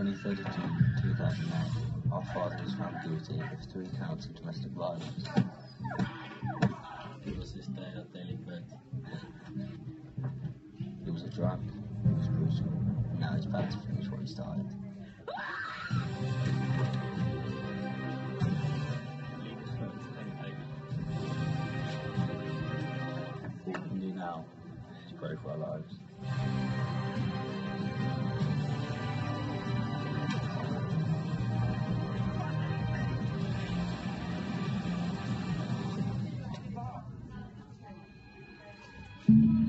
30 June 2009, our father was found guilty of three counts of domestic violence. Give was this day daily bread. He was a drunk, he was brutal, and now he's back to finish what he started. What we can do now is pray for our lives. Thank